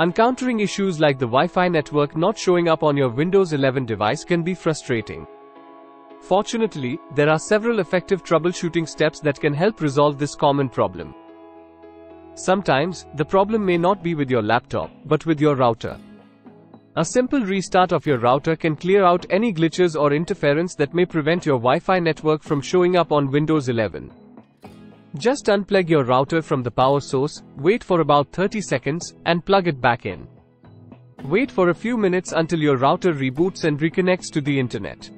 Encountering issues like the Wi-Fi network not showing up on your Windows 11 device can be frustrating. Fortunately, there are several effective troubleshooting steps that can help resolve this common problem. Sometimes, the problem may not be with your laptop, but with your router. A simple restart of your router can clear out any glitches or interference that may prevent your Wi-Fi network from showing up on Windows 11. Just unplug your router from the power source, wait for about 30 seconds, and plug it back in. Wait for a few minutes until your router reboots and reconnects to the internet.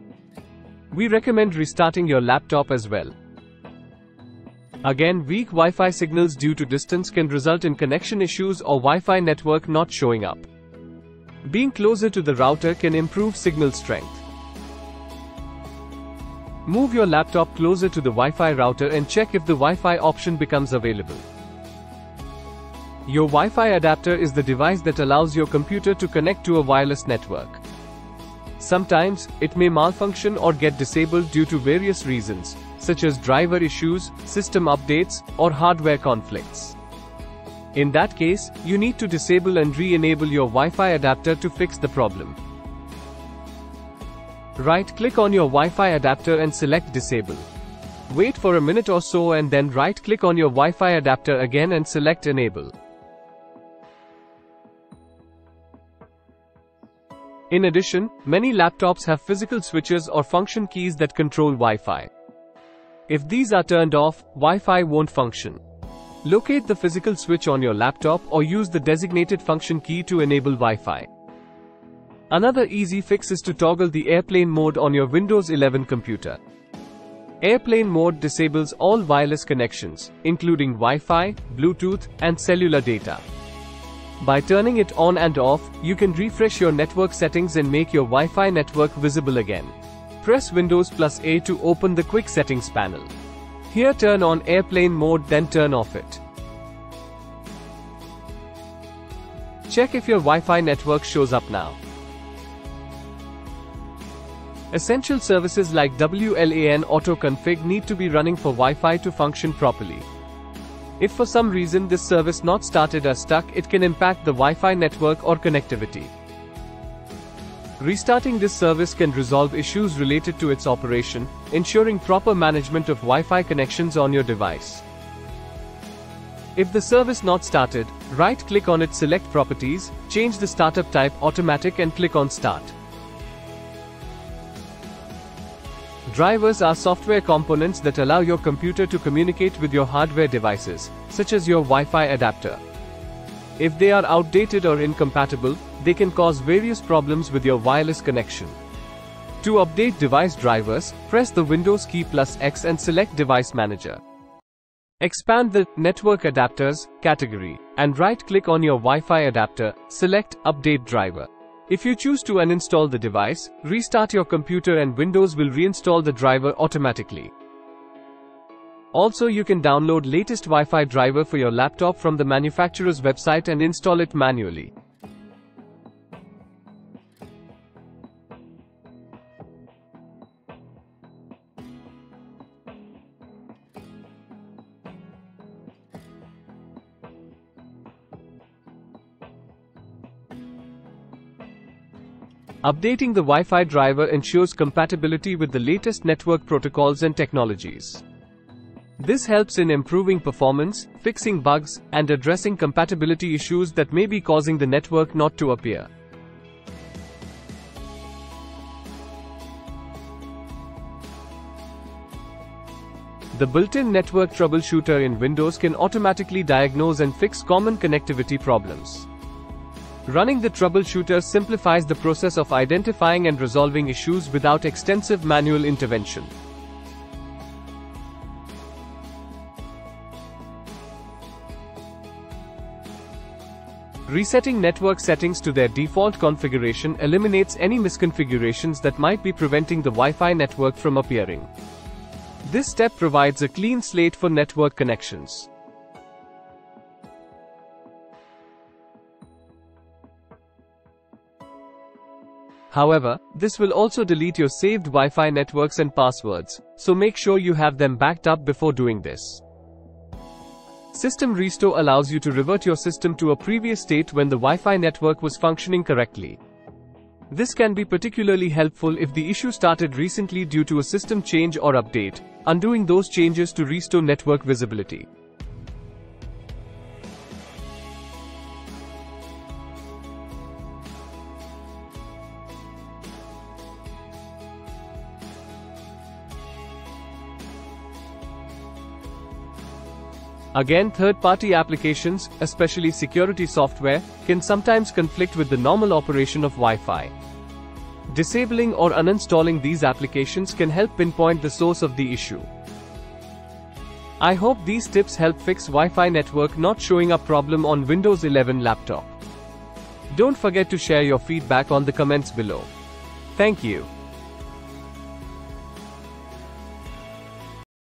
We recommend restarting your laptop as well. Again, weak Wi-Fi signals due to distance can result in connection issues or Wi-Fi network not showing up. Being closer to the router can improve signal strength. Move your laptop closer to the Wi-Fi router and check if the Wi-Fi option becomes available. Your Wi-Fi adapter is the device that allows your computer to connect to a wireless network. Sometimes, it may malfunction or get disabled due to various reasons, such as driver issues, system updates, or hardware conflicts. In that case, you need to disable and re-enable your Wi-Fi adapter to fix the problem. Right-click on your Wi-Fi adapter and select Disable. Wait for a minute or so and then right-click on your Wi-Fi adapter again and select Enable. In addition, many laptops have physical switches or function keys that control Wi-Fi. If these are turned off, Wi-Fi won't function. Locate the physical switch on your laptop or use the designated function key to enable Wi-Fi. Another easy fix is to toggle the airplane mode on your Windows 11 computer. Airplane mode disables all wireless connections, including Wi-Fi, Bluetooth, and cellular data. By turning it on and off, you can refresh your network settings and make your Wi-Fi network visible again. Press Windows plus A to open the Quick Settings panel. Here turn on airplane mode then turn off it. Check if your Wi-Fi network shows up now. Essential services like WLAN autoconfig need to be running for Wi-Fi to function properly. If for some reason this service not started or stuck, it can impact the Wi-Fi network or connectivity. Restarting this service can resolve issues related to its operation, ensuring proper management of Wi-Fi connections on your device. If the service not started, right-click on it select Properties, change the startup type Automatic and click on Start. Drivers are software components that allow your computer to communicate with your hardware devices, such as your Wi-Fi adapter. If they are outdated or incompatible, they can cause various problems with your wireless connection. To update device drivers, press the Windows key plus X and select Device Manager. Expand the Network Adapters category and right-click on your Wi-Fi adapter, select Update Driver. If you choose to uninstall the device, restart your computer and Windows will reinstall the driver automatically. Also you can download latest Wi-Fi driver for your laptop from the manufacturer's website and install it manually. Updating the Wi-Fi driver ensures compatibility with the latest network protocols and technologies. This helps in improving performance, fixing bugs, and addressing compatibility issues that may be causing the network not to appear. The built-in network troubleshooter in Windows can automatically diagnose and fix common connectivity problems. Running the troubleshooter simplifies the process of identifying and resolving issues without extensive manual intervention. Resetting network settings to their default configuration eliminates any misconfigurations that might be preventing the Wi-Fi network from appearing. This step provides a clean slate for network connections. However, this will also delete your saved Wi-Fi networks and passwords, so make sure you have them backed up before doing this. System Restore allows you to revert your system to a previous state when the Wi-Fi network was functioning correctly. This can be particularly helpful if the issue started recently due to a system change or update, undoing those changes to restore network visibility. Again, third-party applications, especially security software, can sometimes conflict with the normal operation of Wi-Fi. Disabling or uninstalling these applications can help pinpoint the source of the issue. I hope these tips help fix Wi-Fi network not showing up problem on Windows 11 laptop. Don't forget to share your feedback on the comments below. Thank you.